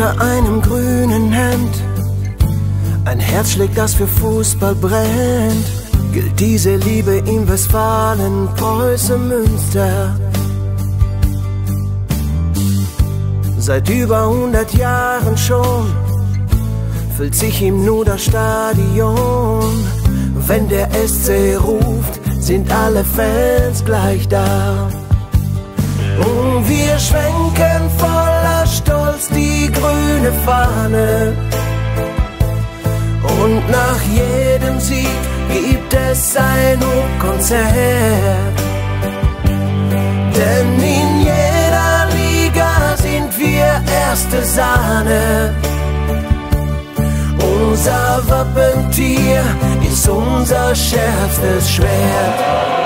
unter einem grünen Hemd ein Herz schlägt, das für Fußball brennt. Gilt diese Liebe in Westfalen, Preußen, Münster. Seit über 100 Jahren schon füllt sich ihm nur das Stadion. Wenn der SC ruft, sind alle Fans gleich da. Und wir schwenken voller Stolz die grüne Fahne. Und nach jedem Sieg gibt es ein Konzert. Denn in jeder Liga sind wir erste Sahne. Unser Wappentier ist unser schärfstes Schwert.